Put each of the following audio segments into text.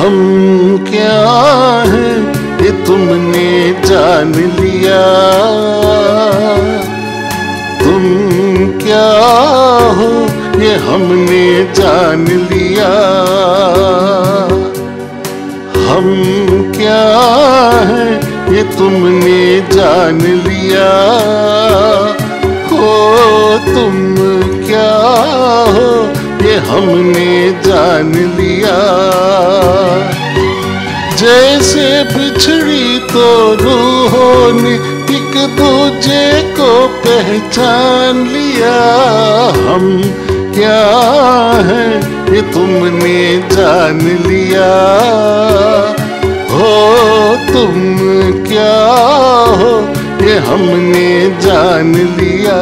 हम क्या हैं ये तुमने जान लिया? तुम क्या हो ये हमने जान लिया? हम क्या हैं ये तुमने जान लिया? हो तुम क्या हो ये हमने जान लिया? बिछड़ी तो रूहों ने एक दूजे को पहचान लिया। हम क्या है ये तुमने जान लिया? हो तुम क्या हो ये हमने जान लिया?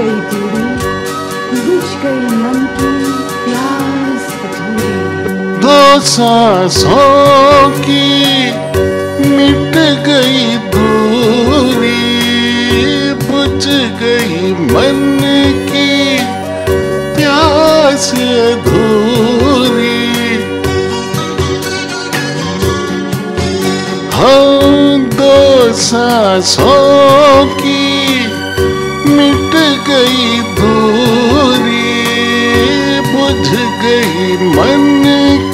गई दूरी बुझ गई नमकीन प्यास अधूरी। दो सांसों की मिट गई दूरी बुझ गई मन की प्यास अधूरी। हम दो सांसों की मिट गई दूरी, बुझ गई मन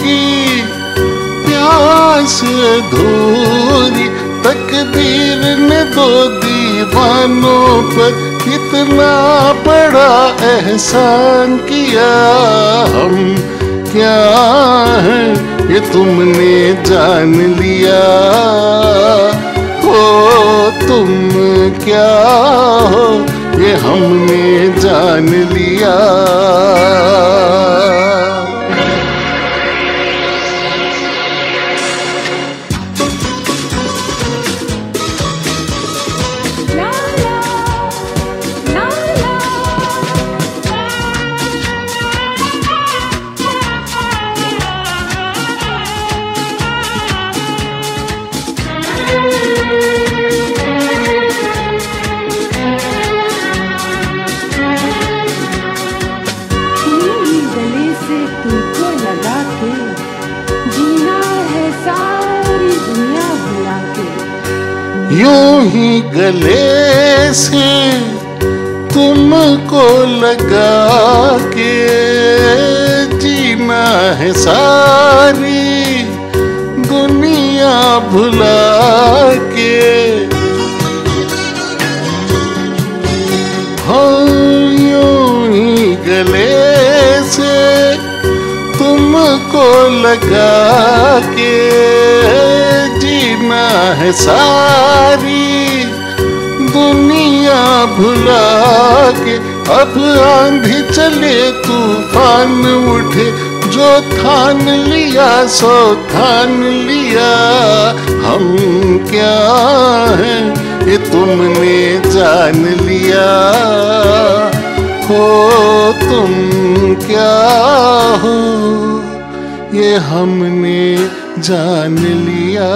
की, प्यास अधूरी, तकदीर ने दो दीवानों पर कितना बड़ा एहसान किया। हम क्या है, ये तुमने जान लिया। हो तुम क्या ये हमने जान लिया। यूँ ही गले से तुमको लगा के जीना है सारी दुनिया भुला के। हाँ यूँ ही गले से लगा के जीना है सारी। दुनिया भुला के अब आंधी चले, तूफ़ान उठे, जो थान लिया, सो थान लिया। हम क्या हैं, ये तुमने जान लिया। हो तुम क्या हो, ये हमने जान लिया।